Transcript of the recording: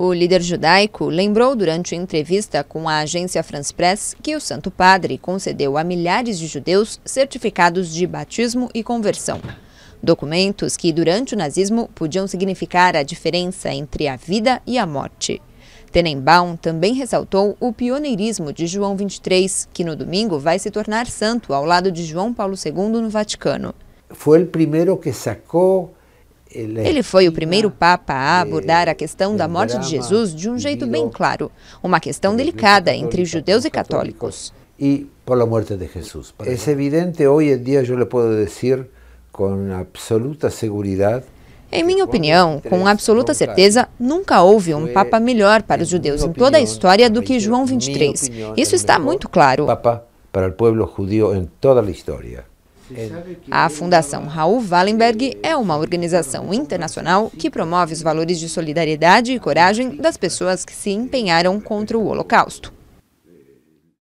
O líder judaico lembrou durante entrevista com a agência France Press que o Santo Padre concedeu a milhares de judeus certificados de batismo e conversão. Documentos que, durante o nazismo, podiam significar a diferença entre a vida e a morte. Tenenbaum também ressaltou o pioneirismo de João XXIII, que no domingo vai se tornar santo ao lado de João Paulo II no Vaticano. Foi o primeiro que sacou ele foi o primeiro Papa a abordar a questão da morte de Jesus de um jeito bem claro, uma questão delicada entre judeus e católicos. E pela morte de Jesus. É evidente, hoje em dia eu lhe posso dizer com absoluta segurança em minha opinião, com absoluta certeza, nunca houve um Papa melhor para os judeus em toda a história do que João 23. Isso está muito claro. Papa para o povo judeu em toda a história. A Fundação Raul Wallenberg é uma organização internacional que promove os valores de solidariedade e coragem das pessoas que se empenharam contra o Holocausto.